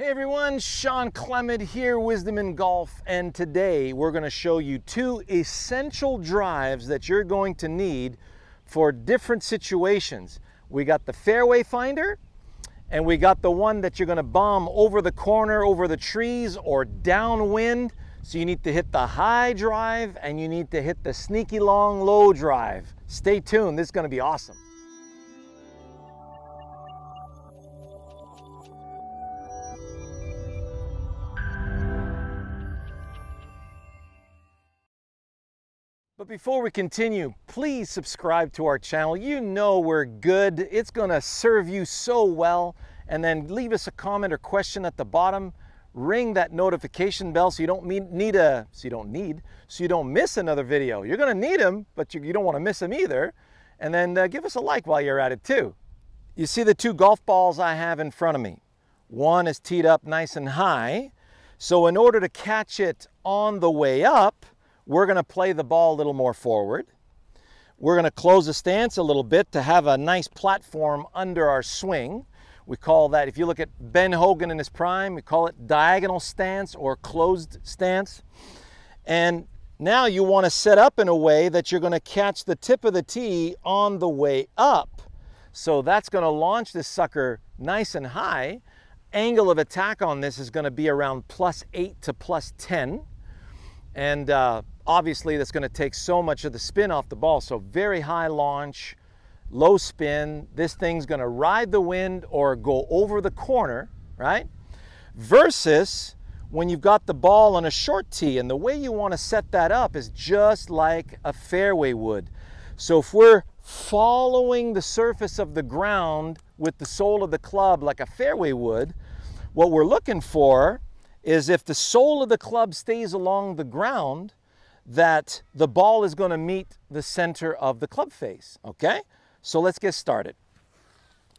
Hey everyone, Shawn Clement here, Wisdom in Golf, and today we're going to show you two essential drives that you're going to need for different situations. We got the fairway finder, and we got the one that you're going to bomb over the corner, over the trees, or downwind. So you need to hit the high drive and you need to hit the sneaky long low drive. Stay tuned, this is going to be awesome. But before we continue, please subscribe to our channel. You know we're good. It's gonna serve you so well. And then leave us a comment or question at the bottom. Ring that notification bell so you don't need a, so you don't need, so you don't miss another video. You're gonna need them, but you, you don't wanna miss them either. And then uh, give us a like while you're at it too. You see the two golf balls I have in front of me. One is teed up nice and high. So in order to catch it on the way up, we're going to play the ball a little more forward. We're going to close the stance a little bit to have a nice platform under our swing. We call that, if you look at Ben Hogan in his prime, we call it diagonal stance or closed stance. And now you want to set up in a way that you're going to catch the tip of the tee on the way up. So that's going to launch this sucker nice and high. Angle of attack on this is going to be around plus 8 to plus 10. And uh, obviously that's going to take so much of the spin off the ball. So very high launch, low spin. This thing's going to ride the wind or go over the corner, right? Versus when you've got the ball on a short tee and the way you want to set that up is just like a fairway would. So if we're following the surface of the ground with the sole of the club like a fairway would, what we're looking for is if the sole of the club stays along the ground, that the ball is going to meet the center of the club face, okay? So let's get started.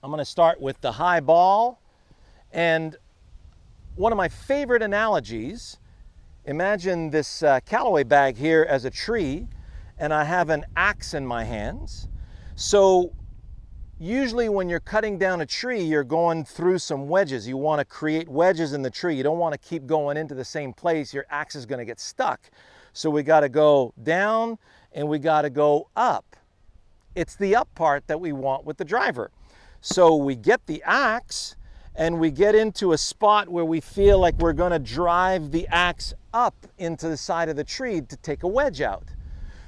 I'm going to start with the high ball. And one of my favorite analogies, imagine this uh, Callaway bag here as a tree, and I have an axe in my hands. So usually when you're cutting down a tree, you're going through some wedges. You want to create wedges in the tree. You don't want to keep going into the same place. Your axe is going to get stuck. So we got to go down and we got to go up. It's the up part that we want with the driver. So we get the axe and we get into a spot where we feel like we're going to drive the axe up into the side of the tree to take a wedge out.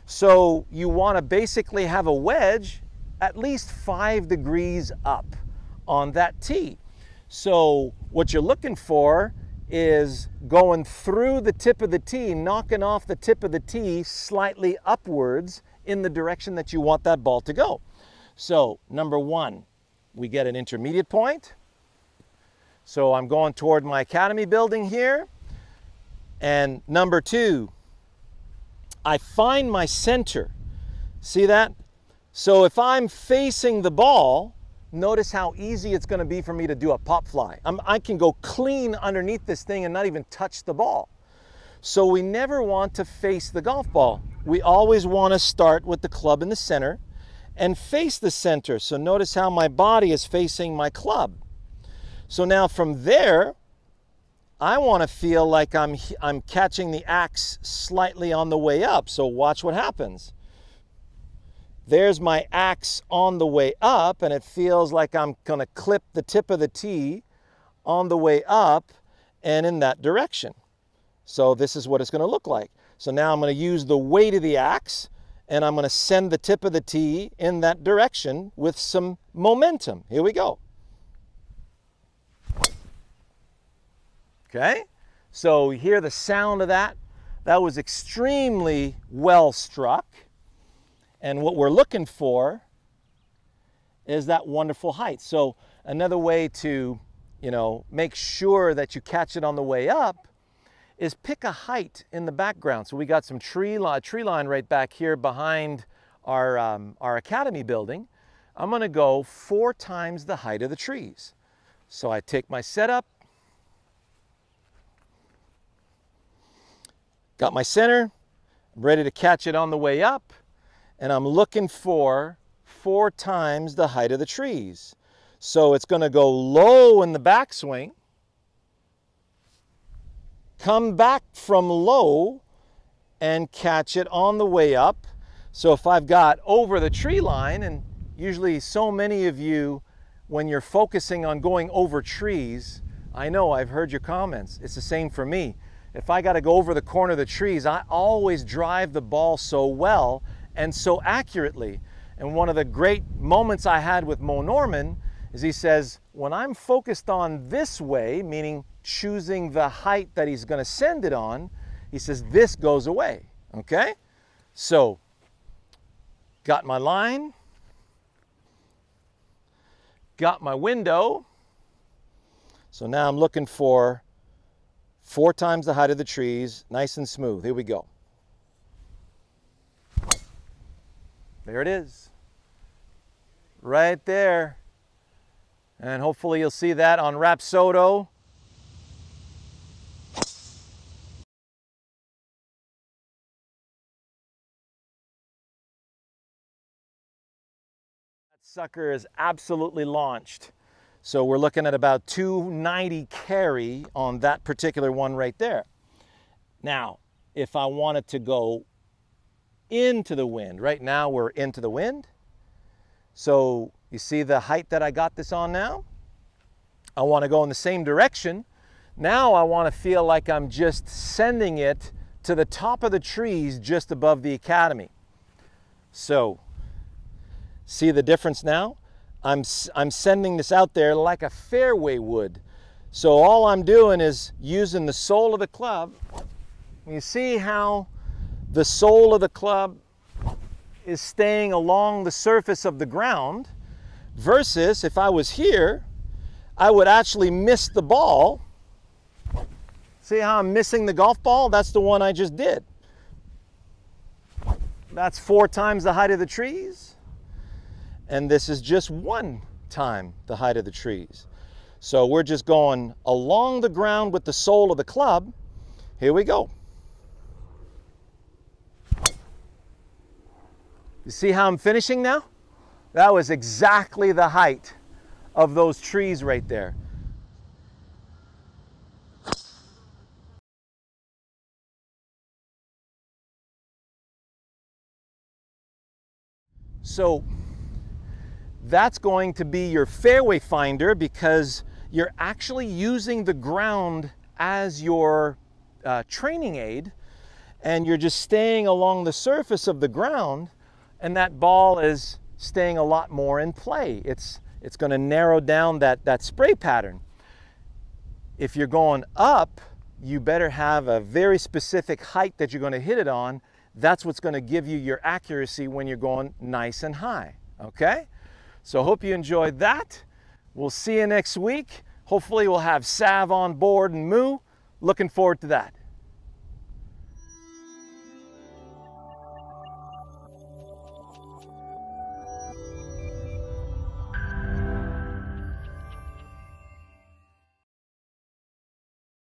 So you want to basically have a wedge at least five degrees up on that tee. So what you're looking for is going through the tip of the tee, knocking off the tip of the tee slightly upwards in the direction that you want that ball to go. So number one, we get an intermediate point. So I'm going toward my academy building here. And number two, I find my center. See that? So if I'm facing the ball, notice how easy it's gonna be for me to do a pop fly. I'm, I can go clean underneath this thing and not even touch the ball. So we never want to face the golf ball. We always wanna start with the club in the center and face the center. So notice how my body is facing my club. So now from there, I want to feel like I'm, I'm catching the axe slightly on the way up. So watch what happens. There's my axe on the way up and it feels like I'm going to clip the tip of the tee on the way up and in that direction. So this is what it's going to look like. So now I'm going to use the weight of the axe and I'm going to send the tip of the tee in that direction with some momentum. Here we go. Okay, so you hear the sound of that. That was extremely well struck. And what we're looking for is that wonderful height. So another way to, you know, make sure that you catch it on the way up is pick a height in the background. So we got some tree line, tree line right back here behind our, um, our academy building. I'm gonna go four times the height of the trees. So I take my setup, got my center, I'm ready to catch it on the way up and I'm looking for four times the height of the trees. So it's going to go low in the backswing, come back from low and catch it on the way up. So if I've got over the tree line, and usually so many of you, when you're focusing on going over trees, I know I've heard your comments. It's the same for me. If I got to go over the corner of the trees, I always drive the ball so well and so accurately. And one of the great moments I had with Moe Norman is he says, when I'm focused on this way, meaning choosing the height that he's going to send it on, he says, this goes away. Okay? So, got my line, got my window. So now I'm looking for four times the height of the trees, nice and smooth. Here we go. There it is. Right there. And hopefully you'll see that on Rapsodo. That sucker is absolutely launched. So we're looking at about 290 carry on that particular one right there. Now, if I wanted to go into the wind, right now we're into the wind. So you see the height that I got this on now? I want to go in the same direction. Now I want to feel like I'm just sending it to the top of the trees just above the academy. So, see the difference now? I'm, I'm sending this out there like a fairway would. So all I'm doing is using the sole of the club. You see how the sole of the club is staying along the surface of the ground versus if I was here, I would actually miss the ball. See how I'm missing the golf ball? That's the one I just did. That's four times the height of the trees and this is just one time the height of the trees. So we're just going along the ground with the sole of the club. Here we go. You see how I'm finishing now? That was exactly the height of those trees right there. So that's going to be your fairway finder because you're actually using the ground as your uh, training aid and you're just staying along the surface of the ground and that ball is staying a lot more in play. It's, it's going to narrow down that, that spray pattern. If you're going up, you better have a very specific height that you're going to hit it on. That's what's going to give you your accuracy when you're going nice and high. Okay? So hope you enjoyed that. We'll see you next week. Hopefully we'll have Sav on board and Moo. Looking forward to that.